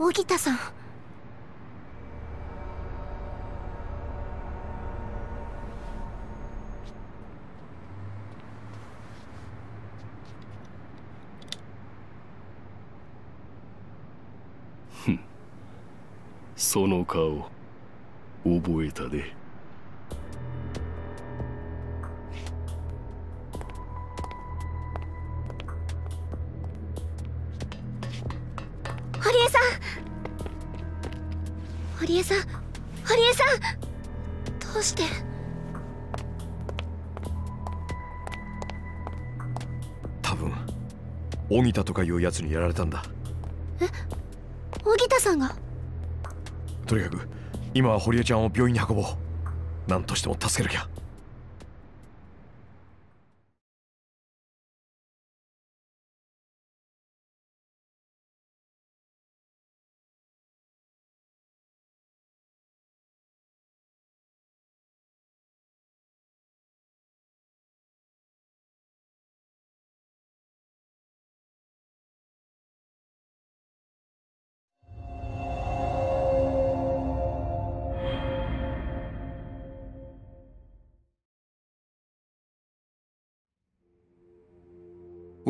荻田さん。その顔覚えたで。堀江さん。堀江さん。どうして？多分荻田とかいうやつにやられたんだ。え？荻田さんが？とにかく今は堀江ちゃんを病院に運ぼう。何としても助けるきゃ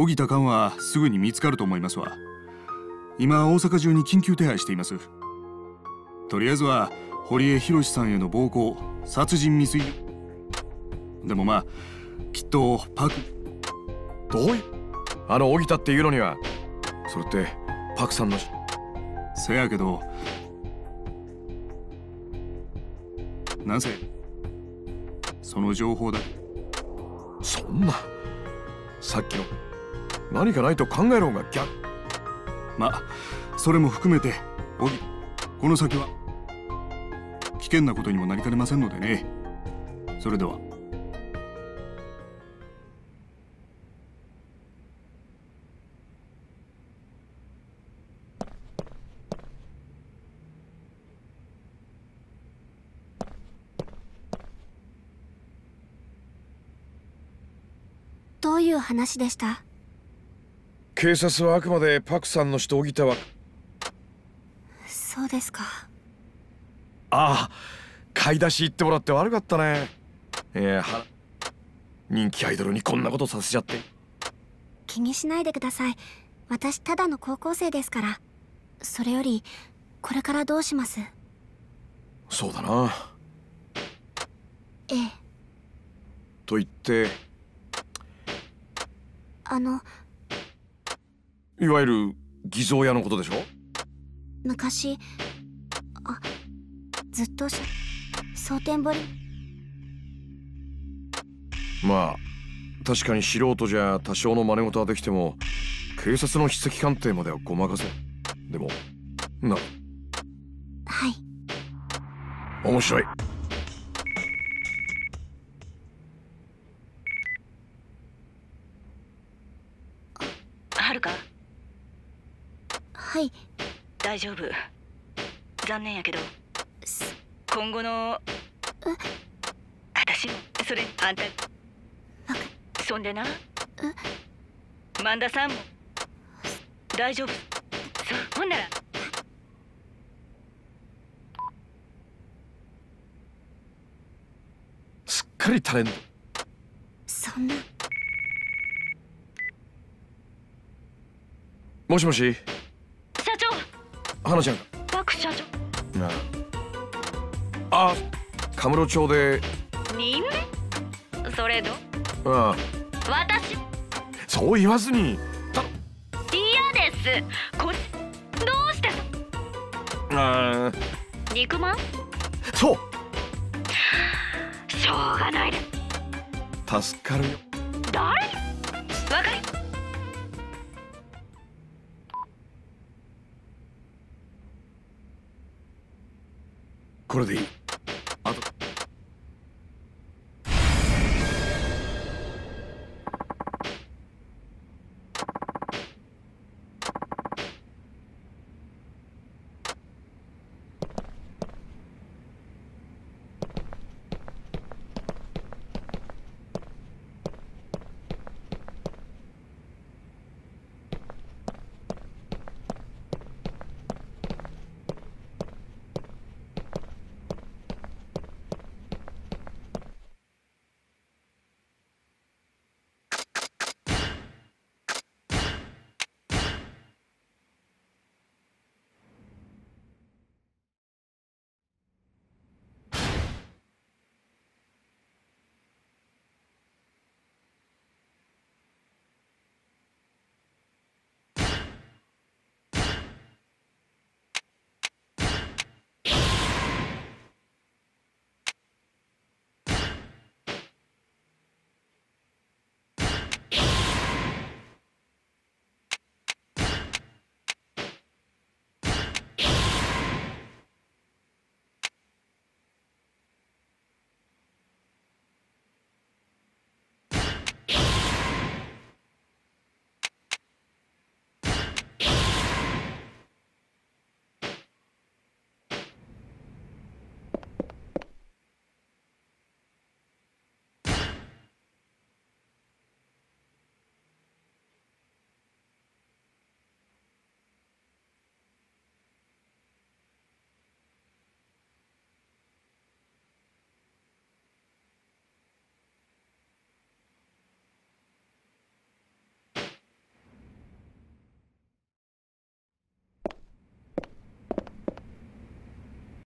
荻田寛はすぐに見つかると思いますわ。今大阪中に緊急手配しています。とりあえずは堀江博さんへの暴行殺人未遂。でもまあきっとパクどういう？あの荻田っていうのにはそれってパクさんのせやけどなぜその情報だ。そんなさっきの何かないと考えろが逆。まあそれも含めて荻この先は危険なことにもなりかねませんのでね。それでは。どういう話でした？警察はあくまでパクさんの人荻田は。そうですか。ああ買い出し行ってもらって悪かったね。いやは人気アイドルにこんなことさせちゃって。気にしないでください。私ただの高校生ですから。それよりこれからどうします？そうだな。ええ。と言って。あのいわゆる偽造屋のことでしょ？昔あずっとし蒼天堀？まあ確かに素人じゃ多少の真似事はできても警察の筆跡鑑定まではごまかせでもな。はい。面白い。はるか？はい。大丈夫。残念やけど。す。今後の私もそれあんた。そんでな。万田さんも。大丈夫。そうほんなら。すっかりタレント。そんな。もしもし花ちゃんパク社長なあ。あカムロ町で。任命それどああ。私？そう言わずに。嫌です。こどうして？ああ。肉まん？そう。しょうがない。で助かるよこれでいい